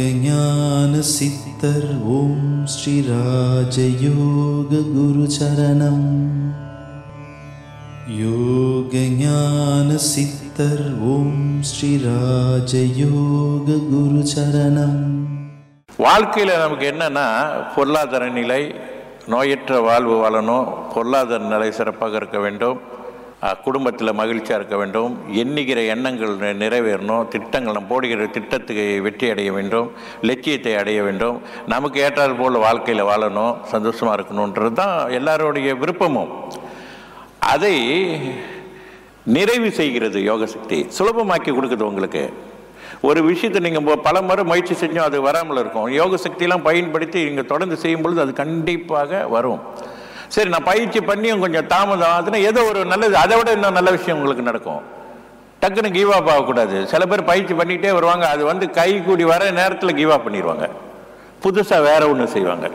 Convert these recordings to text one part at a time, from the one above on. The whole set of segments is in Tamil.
யோகஞான சித்தர் ஓம் ஸ்ரீ ராஜயோக குரு சரணம். யோகஞான சித்தர் ஓம் ஸ்ரீ ராஜயோக குரு சரணம். வாழ்க்கையில் நமக்கு என்னன்னா பொருளாதார நிலை நோயற்ற வாழ்வு வாழணும் பொருளாதார நிலை சிறப்பாக இருக்க வேண்டும். குடும்பத்தில் மகிழ்ச்சியாக இருக்க வேண்டும். எண்ணுகிற எண்ணங்கள் நிறைவேறணும். திட்டங்கள் நம்ம போடுகிற திட்டத்துக்கு வெற்றி அடைய வேண்டும். லட்சியத்தை அடைய வேண்டும். நமக்கு ஏற்றாறு போல் வாழ்க்கையில் வாழணும். சந்தோஷமாக இருக்கணுன்றது தான் எல்லாருடைய விருப்பமும். அதை நிறைவு செய்கிறது யோக சக்தி. சுலபமாக்கி கொடுக்குது உங்களுக்கு. ஒரு விஷயத்தை நீங்கள் பல முறை முயற்சி செஞ்சோம் அது வராமல் இருக்கும். யோக சக்தியெல்லாம் பயன்படுத்தி நீங்கள் தொடர்ந்து செய்யும் பொழுது அது கண்டிப்பாக வரும். சரி நான் பயிற்சி பண்ணியும் கொஞ்சம் தாமதம் ஆகுதுன்னா ஏதோ ஒரு நல்லது. அதை விட இன்னும் நல்ல விஷயம் உங்களுக்கு நடக்கும். டக்குன்னு கிவ் அப் ஆகக்கூடாது. சில பேர் பயிற்சி பண்ணிக்கிட்டே வருவாங்க. அது வந்து கை கூடி வர நேரத்தில் கிவ் அப் பண்ணிடுவாங்க புதுசாக வேற ஒன்று செய்வாங்க.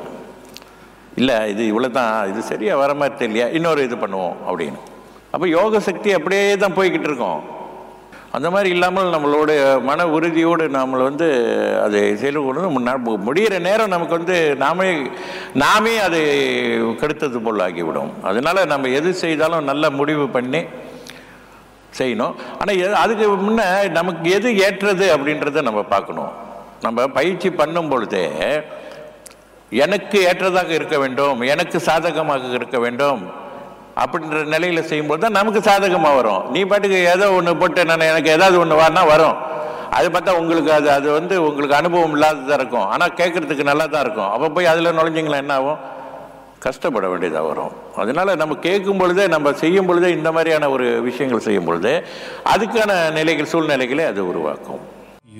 இல்லை இது இவ்வளோ தான் இது சரியாக வர மாதிரி தெரியலையா? இன்னொரு இது பண்ணுவோம் அப்படின்னு. அப்போ யோக சக்தி அப்படியே தான் போய்கிட்டு இருக்கோம். அந்த மாதிரி இல்லாமல் நம்மளோட மன உறுதியோடு நாம் வந்து அதை செயல்படணும் முடிகிற நேரம் நமக்கு வந்து நாமே நாமே அதை கெடுத்தது போல் ஆகிவிடும். அதனால் நம்ம எது செய்தாலும் நல்ல முடிவு பண்ணி செய்யணும். ஆனால் அதுக்கு முன்னே நமக்கு எது ஏற்றது அப்படின்றத நம்ம பார்க்கணும். நம்ம பயிற்சி பண்ணும் பொழுதே எனக்கு ஏற்றதாக இருக்க வேண்டும் எனக்கு சாதகமாக இருக்க வேண்டும் அப்படின்ற நிலையில் செய்யும்போது தான் நமக்கு சாதகமாக வரும். நீ பாட்டுக்கு ஏதோ ஒன்று போட்டு நான் எனக்கு ஏதாவது ஒன்று வரனா வரும். அது பார்த்தா உங்களுக்கு அது அது வந்து உங்களுக்கு அனுபவம் இல்லாததாக இருக்கும். ஆனால் கேட்குறதுக்கு நல்லா தான் இருக்கும். அப்போ போய் அதில் நுழைஞ்சிங்களா என்ன ஆகும்? கஷ்டப்பட வேண்டியதாக வரும். அதனால நம்ம கேட்கும் பொழுதே நம்ம செய்யும் பொழுதே இந்த மாதிரியான ஒரு விஷயங்கள் செய்யும் பொழுது அதுக்கான நிலைகள் சூழ்நிலைகளை அது உருவாக்கும்.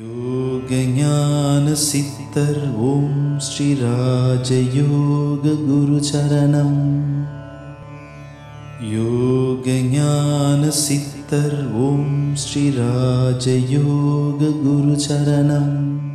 யோகஞான சித்தர் ஓம் ஸ்ரீ ராஜயோக குரு சரணம். योगज्ञानसितर्वो श्रीराजयोगगुरुचरणम्।